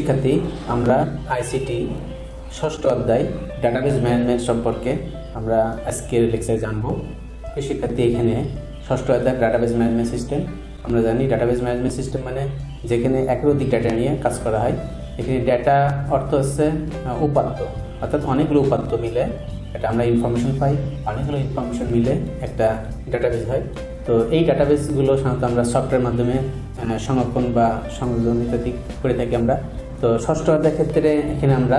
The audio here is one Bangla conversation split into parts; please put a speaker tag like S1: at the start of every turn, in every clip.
S1: শিক্ষার্থী, আমরা আইসিটি ষষ্ঠ অধ্যায় ডাটাবেস ম্যানেজমেন্ট সম্পর্কে আমরা আজকের লেকচারে জানব। শিক্ষার্থী এখানে ষষ্ঠ অধ্যায় ডাটাবেস ম্যানেজমেন্ট সিস্টেম আমরা জানি ডাটাবেস ম্যানেজমেন্ট সিস্টেম মানে যেখানে একাধিক ডাটা নিয়ে কাজ করা হয়। এখানে ডেটা অর্থ হচ্ছে উপাত্ত। অর্থাৎ অনেকগুলো উপাত্ত মিলে এটা আমরা ইনফরমেশন পাই, অনেকগুলো ইনফরমেশন মিলে একটা ডাটাবেস হয়। তো এই ডাটাবেসগুলো সাধারণত আমরা সফটওয়্যার মাধ্যমে সংরক্ষণ বা সংযোজন ইত্যাদি করে থাকি আমরা। তো ষষ্ঠ অধ্যায়ের ক্ষেত্রে এখানে আমরা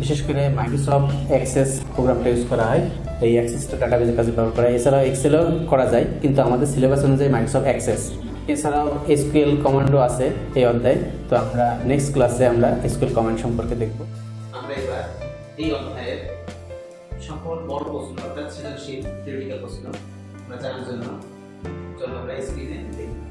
S1: বিশেষ করে মাইক্রোসফট অ্যাক্সেস প্রোগ্রামটা ইউজ করা হয়। এই অ্যাক্সেসটা ডাটাবেসের কাছে ব্যবহার করা হয়। এছাড়াও এক্সেলও করা যায়, কিন্তু আমাদের সিলেবাস অনুযায়ী মাইক্রোসফট অ্যাক্সেস এছাড়াও এসকিউএল কমান্ডও আছে এই অধ্যায়। তো আমরা নেক্সট ক্লাসে আমরা এসকিউএল কমান্ড সম্পর্কে দেখব। আমরা এবার এই অধ্যায়ের সকল বড় প্রশ্ন, অর্থাৎ সৃজনশীল থিওরিটিক্যাল প্রশ্ন, আমরা জানার জন্য চলো আমরা স্ক্রিনে দেখি।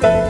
S1: Bye.